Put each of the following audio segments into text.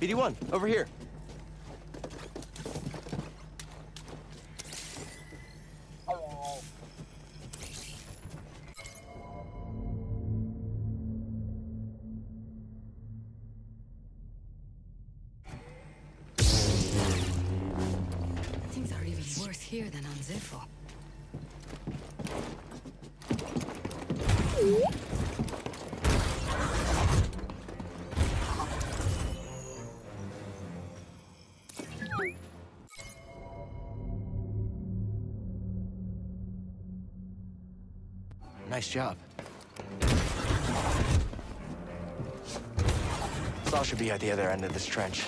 BD1, over here. Things are even worse here than on Zeffo. Nice job. Saw should be at the other end of this trench.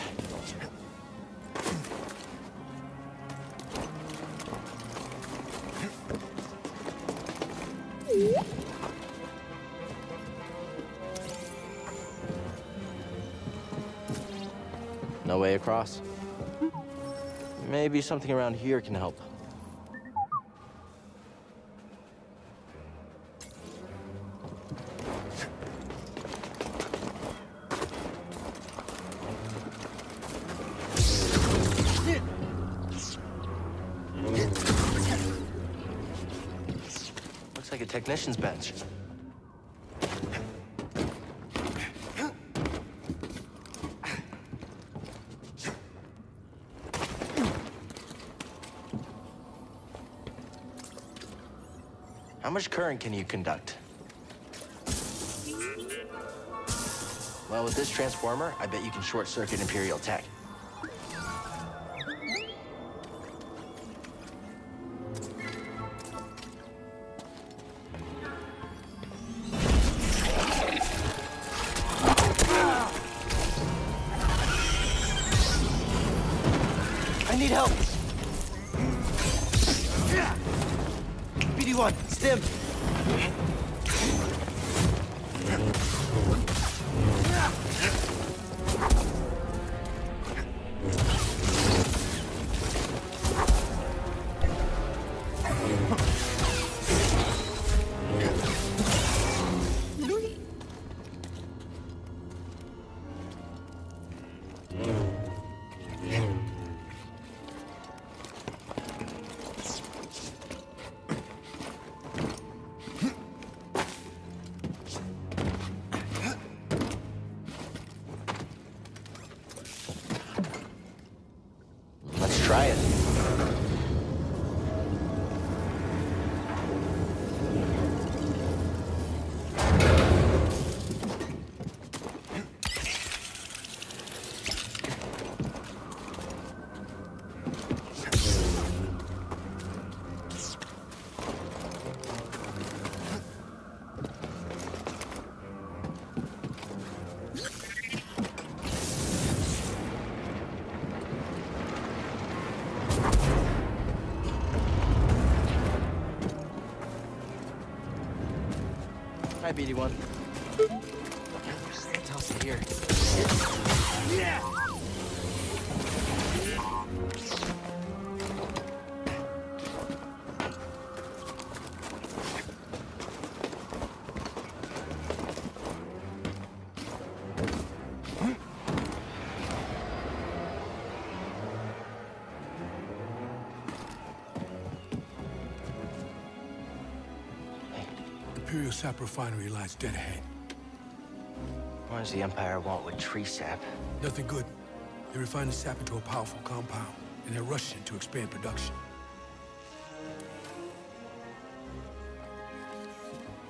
No way across. Maybe something around here can help. A technician's bench. How much current can you conduct? Well, with this transformer, I bet you can short circuit Imperial tech. BD1, Hi, BD1. Toss it here. Imperial Sap Refinery lies dead ahead. What does the Empire want with tree sap? Nothing good. They refine the sap into a powerful compound, and they're rushing to expand production.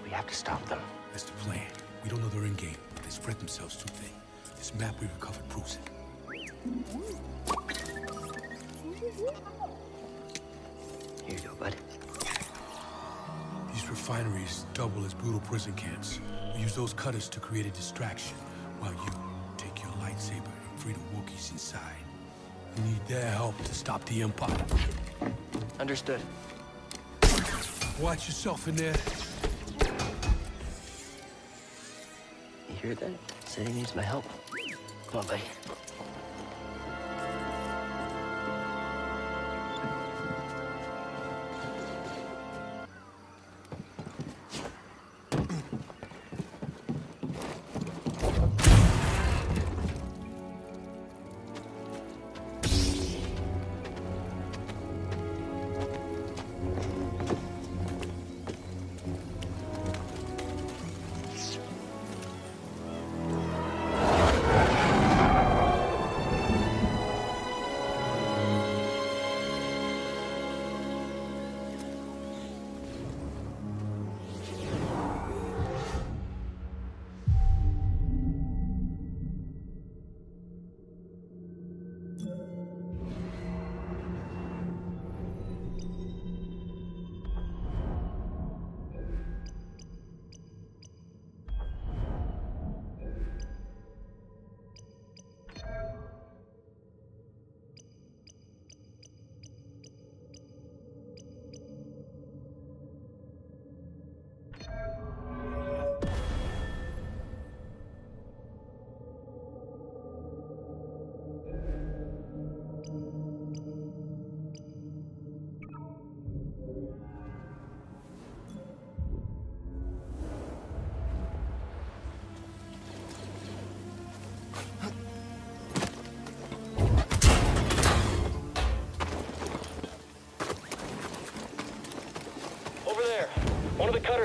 We have to stop them. That's the plan. We don't know their end game, but they spread themselves too thin. This map we recovered proves it. Here you go, bud. Refineries double as brutal prison camps. We use those cutters to create a distraction, while you take your lightsaber and free the Wookiees inside. We need their help to stop the Empire. Understood. Watch yourself in there. You hear that? Said he needs my help. Come on, buddy.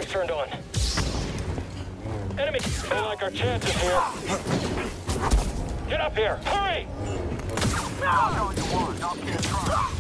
Turned on. Enemy! Don't like our chances here. Get up here! Hurry! It's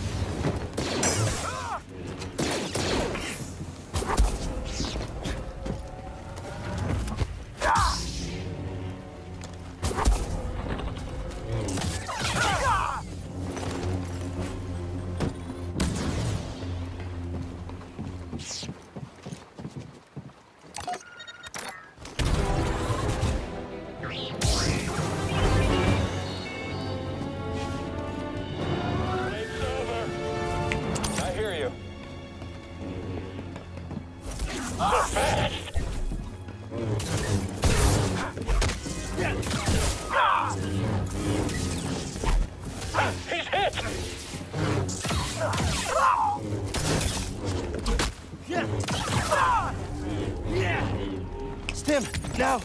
Stim, now!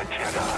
A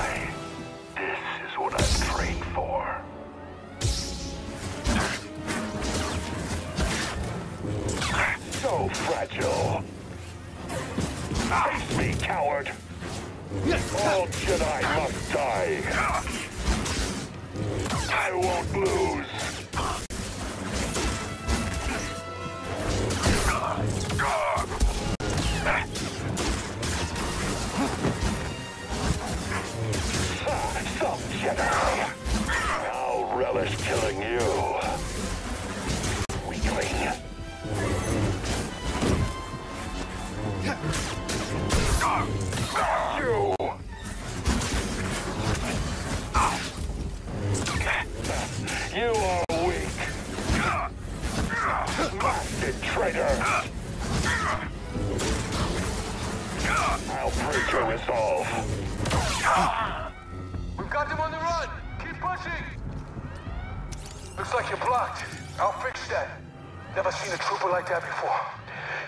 Never seen a trooper like that before.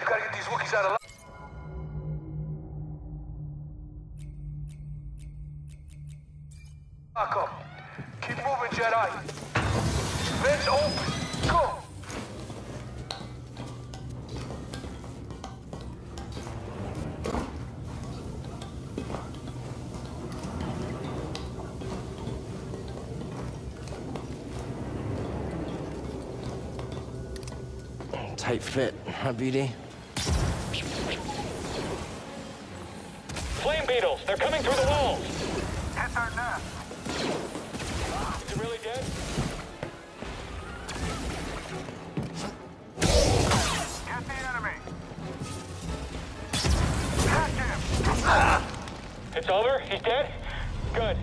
You gotta get these Wookiees out of line. Lock up. Keep moving, Jedi. Vents open. Go. Tight fit, huh, BD? Flame beetles! They're coming through the walls! Hit our nest. Is it really dead? Get the enemy. Catch him. It's over? He's dead? Good.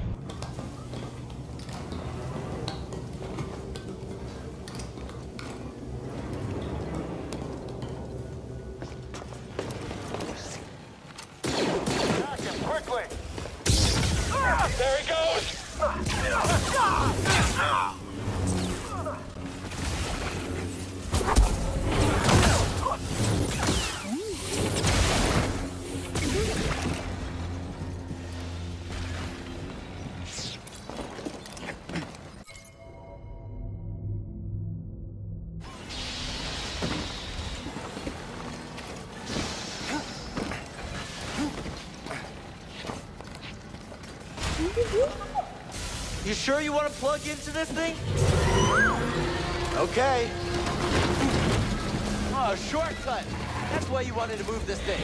You sure you want to plug into this thing? Okay. Oh, shortcut. That's why you wanted to move this thing.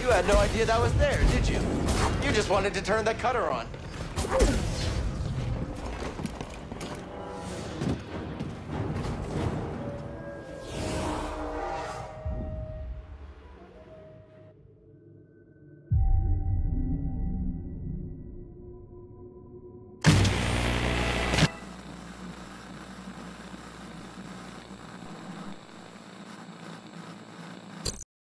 You had no idea that was there, did you? You just wanted to turn that cutter on.